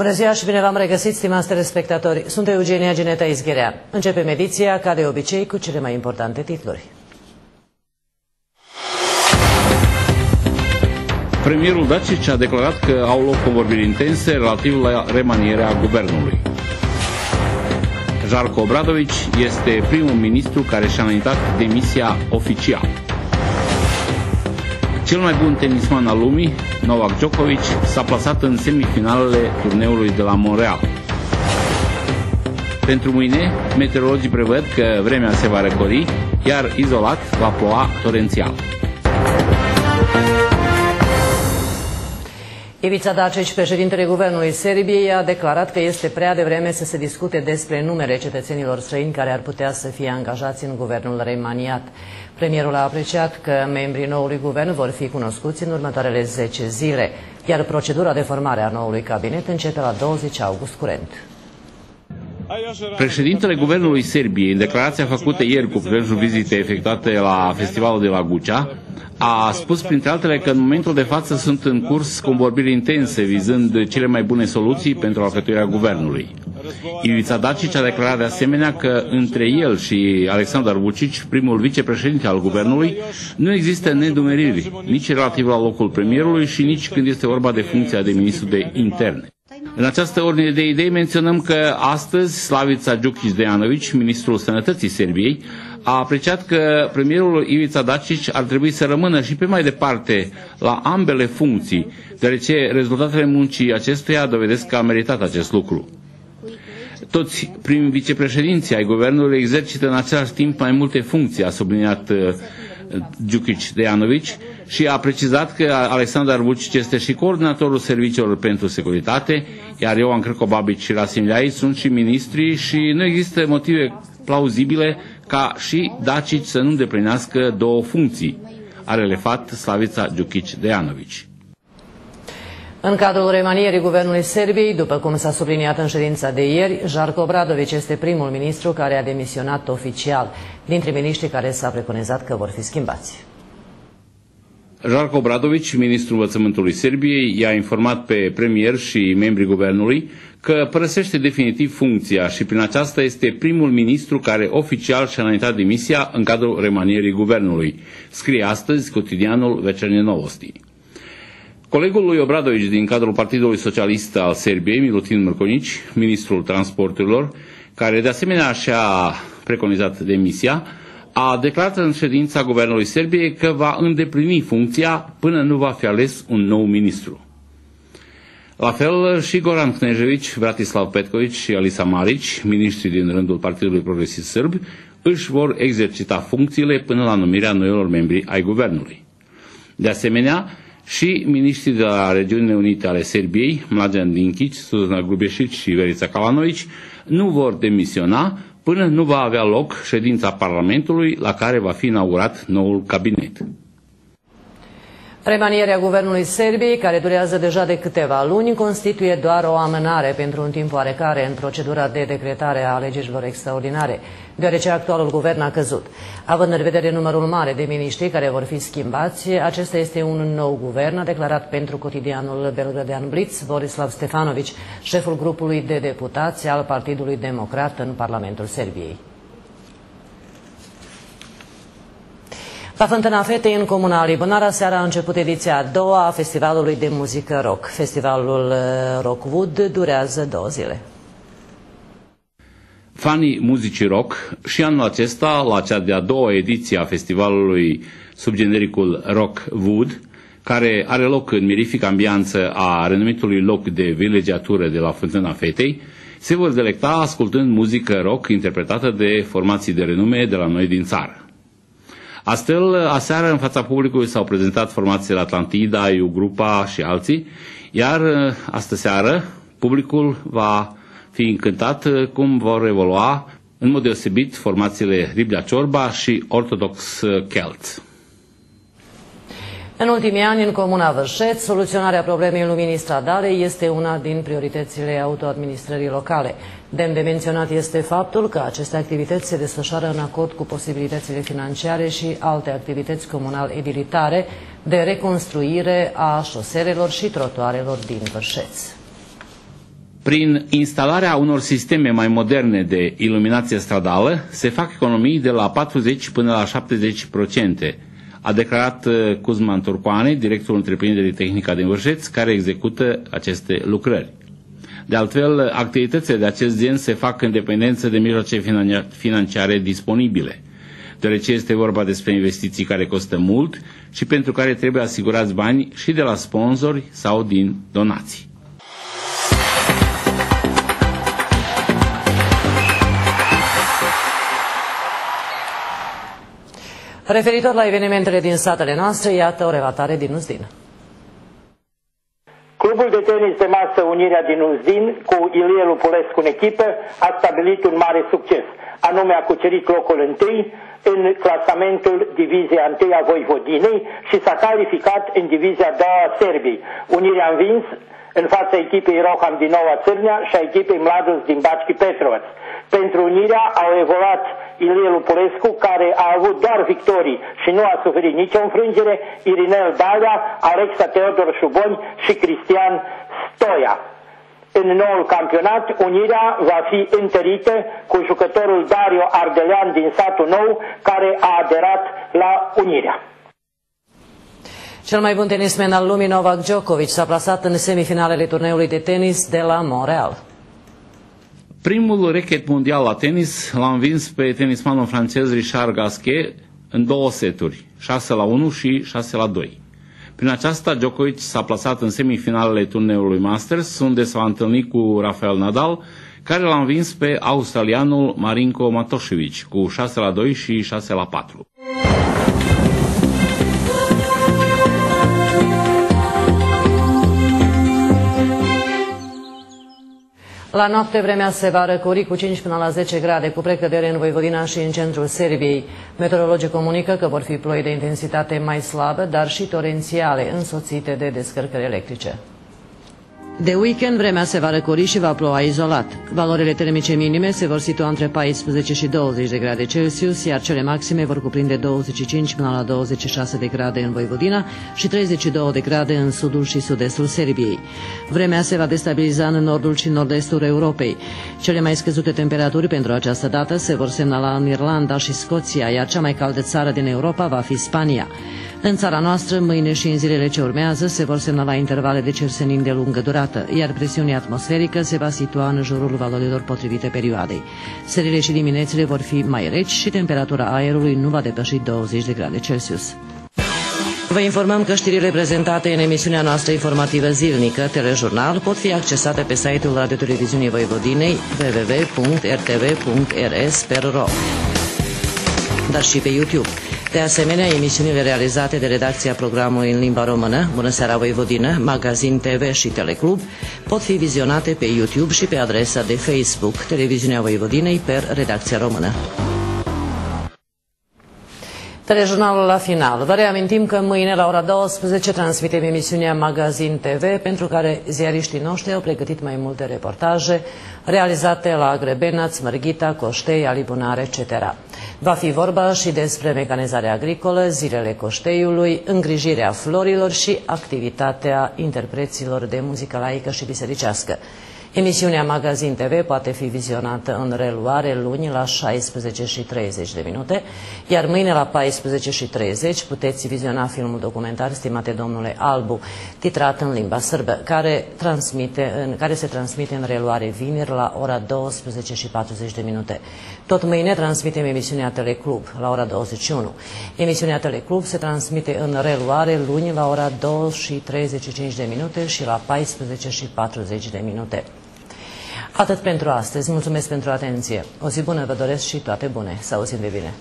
Bună ziua și bine v-am regăsit, stimați telespectatori. Sunt Eugenia Gineta Izgherea. Începem ediția, ca de obicei, cu cele mai importante titluri. Premierul Dacic a declarat că au loc convorbiri intense relativ la remanierea guvernului. Jarko Obradovici este primul ministru care și-a înaintat demisia oficial. Cel mai bun tenisman al lumii, Novak Djokovic, s-a plasat în semifinalele turneului de la Montreal. Pentru mâine, meteorologii prevăd că vremea se va răcori, iar izolat va ploua torențial. Ivița Dacici, președintele Guvernului Serbiei, a declarat că este prea devreme să se discute despre numere cetățenilor străini care ar putea să fie angajați în guvernul remaniat. Premierul a apreciat că membrii noului guvern vor fi cunoscuți în următoarele 10 zile, iar procedura de formare a noului cabinet începe la 20 august curent. Președintele Guvernului Serbiei, în declarația făcută ieri cu prilejul vizite efectuate la festivalul de la Gucea, a spus printre altele că în momentul de față sunt în curs convorbiri intense vizând cele mai bune soluții pentru alcătuirea guvernului. Ivița Dacic a declarat de asemenea că între el și Alexandru Vucic, primul vicepreședinte al guvernului, nu există nedumeriri, nici relativ la locul premierului și nici când este vorba de funcția de ministru de interne. În această ordine de idei menționăm că astăzi Slavița Djukic Dejanovic, ministrul sănătății Serbiei, a apreciat că premierul Ivița Dacic ar trebui să rămână și pe mai departe la ambele funcții, deoarece rezultatele muncii acestuia dovedesc că a meritat acest lucru. Toți prim vicepreședinții ai guvernului exercită în același timp mai multe funcții, a subliniat uh, Djukic Dejanovic și a precizat că Alexandru Vucic este și coordonatorul serviciilor pentru securitate, iar Ioan Crăcobabic și Rasim Leai sunt și ministri și nu există motive plauzibile ca și Dacic să nu îndeplinească două funcții, a relefat Slavița Djukic Dejanovic. În cadrul remanierii Guvernului Serbiei, după cum s-a subliniat în ședința de ieri, Jarko Obradovic este primul ministru care a demisionat oficial, dintre miniștrii care s-a preconizat că vor fi schimbați. Jarko Obradovic, ministrul învățământului Serbiei, i-a informat pe premier și membrii guvernului că părăsește definitiv funcția și prin aceasta este primul ministru care oficial și-a înaintat demisia în cadrul remanierii guvernului, scrie astăzi cotidianul Vecerne Novosti. Colegul lui Obradovici din cadrul Partidului Socialist al Serbiei, Milutin Mărconici, ministrul transporturilor, care de asemenea și-a preconizat demisia, a declarat în ședința Guvernului Serbiei că va îndeplini funcția până nu va fi ales un nou ministru. La fel și Goran Knežević, Vratislav Petković și Alisa Marić, miniștri din rândul Partidului Progresist Sârb, își vor exercita funcțiile până la numirea noilor membri ai guvernului. De asemenea, și miniștrii de la Regiunile Unite ale Serbiei, Mladen Dinkic, Suzana Grubeșic și Verița Kalanovici, nu vor demisiona până nu va avea loc ședința Parlamentului la care va fi inaugurat noul cabinet. Remanierea guvernului Serbiei, care durează deja de câteva luni, constituie doar o amânare pentru un timp oarecare în procedura de decretare a alegerilor extraordinare, deoarece actualul guvern a căzut. Având în vedere numărul mare de miniștri care vor fi schimbați, acesta este un nou guvern, a declarat pentru cotidianul belgrădean Blitz Borislav Stefanovici, șeful grupului de deputați al Partidului Democrat în Parlamentul Serbiei. La Fântâna Fetei, în Comuna Libânara, seara a început ediția a doua a Festivalului de Muzică Rock. Festivalul uh, Rockwood durează două zile. Fanii muzicii rock și anul acesta, la cea de-a doua ediție a festivalului sub genericul Rockwood, care are loc în mirific ambianță a renumitului loc de vilegiatură de la Fântâna Fetei, se vor delecta ascultând muzică rock interpretată de formații de renume de la noi din țară. Astfel, aseară în fața publicului s-au prezentat formațiile Atlantida, EU Grupa și alții, iar uh, astă seară publicul va fi încântat uh, cum vor evolua în mod deosebit formațiile Riblia Ciorba și Ortodox Celt. În ultimii ani, în Comuna Vârșet, soluționarea problemei luminii stradale este una din prioritățile autoadministrării locale. Demn de menționat este faptul că aceste activități se desfășoară în acord cu posibilitățile financiare și alte activități comunal-edilitare de reconstruire a șoselelor și trotuarelor din Vârșeț. Prin instalarea unor sisteme mai moderne de iluminație stradală, se fac economii de la 40 până la 70%, a declarat uh, Cuzman Turcoane, directorul întreprinderii Tehnica din Vârșeț, care execută aceste lucrări. De altfel, activitățile de acest gen se fac în dependență de mijloace financiare disponibile, deoarece este vorba despre investiții care costă mult și pentru care trebuie asigurați bani și de la sponsori sau din donații. Referitor la evenimentele din satele noastre, iată o relatare din Uzdin. Clubul de tenis de masă Unirea din Uzdin, cu Ilie Lupulescu în echipă, a stabilit un mare succes, anume a cucerit locul întâi în clasamentul Divizia 1 a Voivodinei și s-a calificat în Divizia 2 a Serbiei. Unirea a învins în fața echipei Roham din Noua Țârnea și a echipei Mladus din Bački Petrovac. Pentru unirea au evoluat Ilie Lupulescu, care a avut doar victorii și nu a suferit nicio înfrângere, Irinel Dalea, Alexa Teodor Șuboni și Cristian Stoia. În noul campionat, unirea va fi întărită cu jucătorul Dario Ardelean din satul nou, care a aderat la unirea. Cel mai bun tenismen al lumii, Novak Djokovic, s-a plasat în semifinalele turneului de tenis de la Montreal. Primul rechet mondial la tenis l-a învins pe tenismanul francez Richard Gasquet în două seturi, 6 la 1 și 6 la 2. Prin aceasta, Djokovic s-a plasat în semifinalele turneului Masters, unde s-a întâlnit cu Rafael Nadal, care l-a învins pe australianul Marinko Matosevic cu 6 la 2 și 6 la 4. La noapte vremea se va răcori cu 5 până la 10 grade, cu precădere în Voivodina și în centrul Serbiei. Meteorologii comunică că vor fi ploi de intensitate mai slabă, dar și torențiale, însoțite de descărcări electrice. De weekend vremea se va răcori și va ploua izolat. Valorile termice minime se vor situa între 14 și 20 de grade Celsius, iar cele maxime vor cuprinde 25 până la 26 de grade în Voivodina și 32 de grade în sudul și sud-estul Serbiei. Vremea se va destabiliza în nordul și nord-estul Europei. Cele mai scăzute temperaturi pentru această dată se vor semnala în Irlanda și Scoția, iar cea mai caldă țară din Europa va fi Spania. În țara noastră, mâine și în zilele ce urmează, se vor semnala intervale de cersenin de lungă durată, iar presiunea atmosferică se va situa în jurul valorilor potrivite perioadei. Serile și diminețile vor fi mai reci și temperatura aerului nu va depăși 20 de grade Celsius. Vă informăm că știrile prezentate în emisiunea noastră informativă zilnică, Telejurnal, pot fi accesate pe site-ul Radio-Televiziunii Voivodinei www.rtv.rs.ro dar și pe YouTube. De asemenea, emisiunile realizate de redacția programului în limba română, Bună seara Voivodină, Magazin TV și Teleclub, pot fi vizionate pe YouTube și pe adresa de Facebook Televiziunea Voivodinei per Redacția Română. Telejurnalul la final. Vă reamintim că mâine la ora 12 transmitem emisiunea Magazin TV, pentru care ziariștii noștri au pregătit mai multe reportaje realizate la Grebenaț, Smărghita, Coștei, Alibunare, etc. Va fi vorba și despre mecanizarea agricolă, zilele Coșteiului, îngrijirea florilor și activitatea interpreților de muzică laică și bisericească. Emisiunea Magazin TV poate fi vizionată în reluare luni la 16 și 30 de minute, iar mâine la 14 și 30 puteți viziona filmul documentar Stimate Domnule Albu, titrat în limba sârbă, care, transmite în, care se transmite în reluare vineri la ora 12 și 40 de minute. Tot mâine transmitem emisiunea Teleclub la ora 21. Emisiunea Teleclub se transmite în reluare luni la ora 2 și 35 de minute și la 14 și 40 de minute. Atât pentru astăzi. Mulțumesc pentru atenție. O zi bună vă doresc și toate bune. Să auzim de bine.